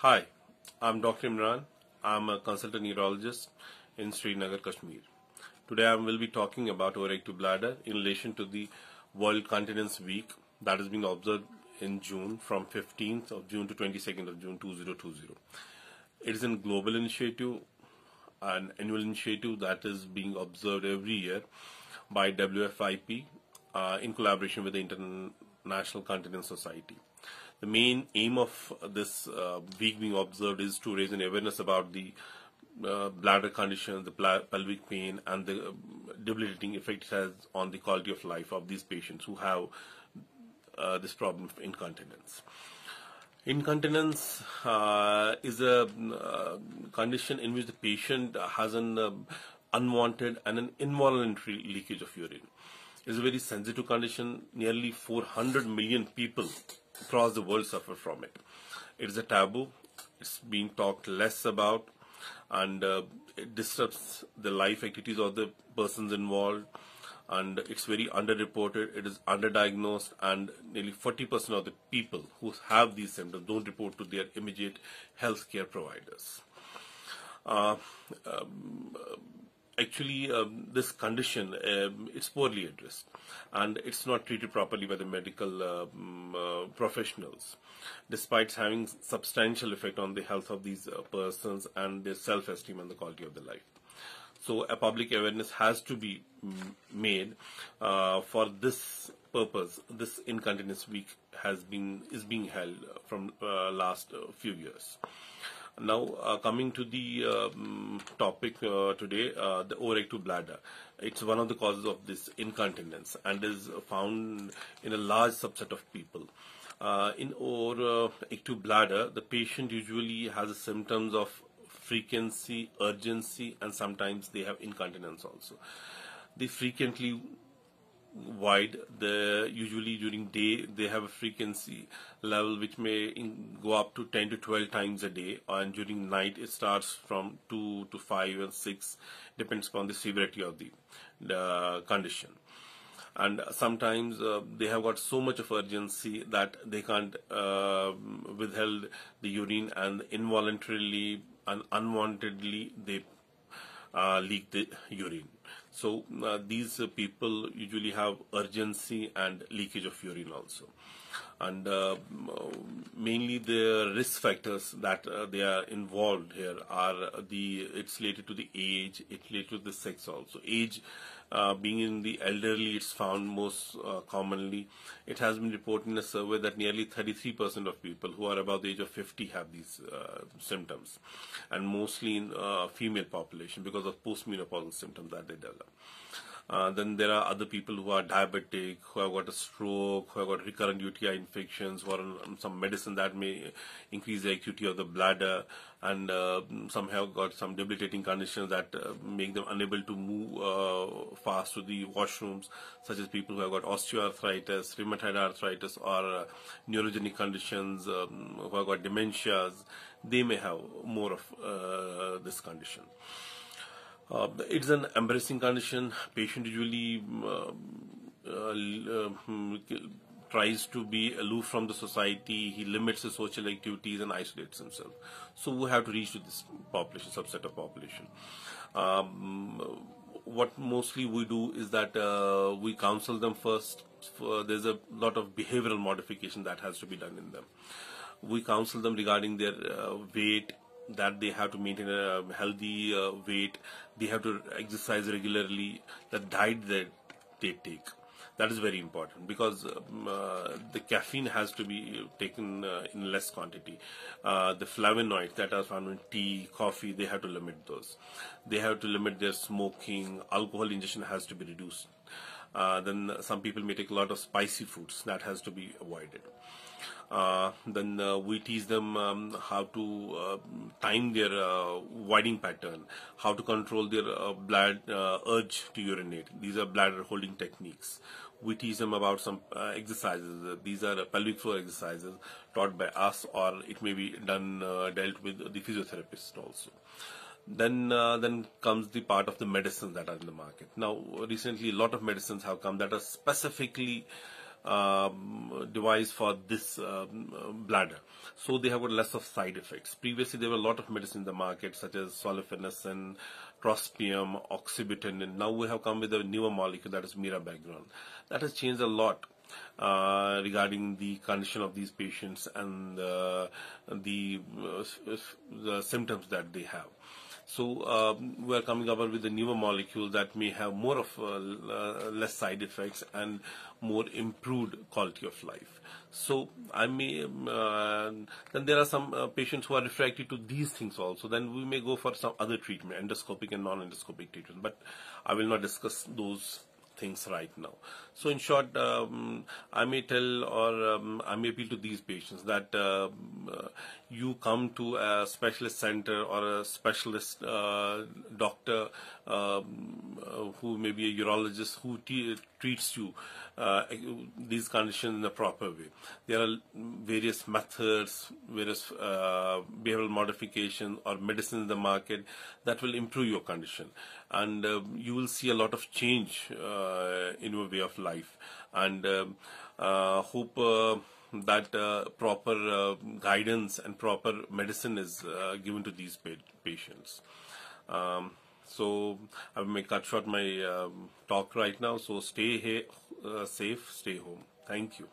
Hi, I'm Dr. Imran. I'm a consultant urologist in Srinagar, Kashmir. Today I will be talking about overactive bladder in relation to the World Continence Week that is being observed in June from 15th of June to 22nd of June 2020. It is a global initiative, an annual initiative that is being observed every year by WFIP uh, in collaboration with the International Continence Society. The main aim of this uh, week being observed is to raise an awareness about the uh, bladder condition, the pelvic pain, and the debilitating effect it has on the quality of life of these patients who have uh, this problem of incontinence. Incontinence uh, is a uh, condition in which the patient has an uh, unwanted and an involuntary leakage of urine. Is a very sensitive condition. Nearly 400 million people across the world suffer from it. It is a taboo. It's being talked less about, and uh, it disrupts the life activities of the persons involved. And it's very underreported. It is underdiagnosed, and nearly 40% of the people who have these symptoms don't report to their immediate health care providers. Uh, um, actually um, this condition um, it's poorly addressed and it's not treated properly by the medical um, uh, professionals. Despite having substantial effect on the health of these uh, persons and their self-esteem and the quality of their life. So a public awareness has to be mm, made uh, for this purpose this incontinence week has been is being held from uh, last uh, few years now, uh, coming to the um, topic uh, today, uh, the overactive bladder. It's one of the causes of this incontinence and is found in a large subset of people. Uh, in overactive bladder, the patient usually has symptoms of frequency, urgency, and sometimes they have incontinence also. They frequently wide. The usually during day they have a frequency level which may in, go up to 10 to 12 times a day, and during night it starts from 2 to 5 and 6, depends upon the severity of the, the condition. And sometimes uh, they have got so much of urgency that they can't uh, withhold the urine, and involuntarily and unwantedly they uh, leak the urine. So uh, these uh, people usually have urgency and leakage of urine also. And uh, mainly the risk factors that uh, they are involved here are the, it's related to the age, it's related to the sex also. Age uh, being in the elderly, it's found most uh, commonly. It has been reported in a survey that nearly 33% of people who are above the age of 50 have these symptoms, and mostly in female population because of postmenopausal symptoms that they develop. Uh, then there are other people who are diabetic, who have got a stroke, who have got recurrent UTI infections, who are on some medicine that may increase the acuity of the bladder, and uh, some have got some debilitating conditions that uh, make them unable to move uh, fast to the washrooms, such as people who have got osteoarthritis, rheumatoid arthritis, or uh, neurogenic conditions, um, who have got dementias. They may have more of uh, this condition. Uh, it's an embarrassing condition. Patient usually uh, uh, hmm, tries to be aloof from the society. He limits his social activities and isolates himself. So we have to reach to this population, subset of population. Um, what mostly we do is that uh, we counsel them first. For, there's a lot of behavioral modification that has to be done in them. We counsel them regarding their uh, weight, that they have to maintain a healthy uh, weight, they have to exercise regularly, the diet that they take. That is very important because um, uh, the caffeine has to be taken uh, in less quantity. Uh, the flavonoids that are found in tea, coffee, they have to limit those. They have to limit their smoking. Alcohol ingestion has to be reduced. Uh, then some people may take a lot of spicy foods that has to be avoided. Uh, then uh, we teach them um, how to uh, time their uh, voiding pattern, how to control their uh, blood urge to urinate. These are bladder holding techniques. We teach them about some exercises. These are pelvic floor exercises taught by us, or it may be done dealt with the physiotherapist also then uh, then comes the part of the medicines that are in the market. Now, recently, a lot of medicines have come that are specifically um, device for this um, bladder. So they have got less of side effects. Previously, there were a lot of medicine in the market, such as solifenacin, trospium, oxybutynin. Now we have come with a newer molecule that is mirabegron. That has changed a lot uh, regarding the condition of these patients and uh, the, uh, the symptoms that they have. So um, we are coming up with a newer molecule that may have more of uh, uh, less side effects and more improved quality of life. So I may um, uh, then there are some uh, patients who are refractory to these things also. Then we may go for some other treatment, endoscopic and non-endoscopic treatment. But I will not discuss those things right now. So in short, um, I may tell or um, I may appeal to these patients that uh, you come to a specialist center or a specialist uh, doctor um, who may be a urologist who treats you uh, these conditions in a proper way. There are various methods, various uh, behavioral modification or medicine in the market that will improve your condition. And uh, you will see a lot of change uh, in your way of life. And um, uh, hope that uh, proper uh, guidance and proper medicine is uh, given to these pa patients. Um, so I may cut short my um, talk right now. So stay here, safe, stay home. Thank you.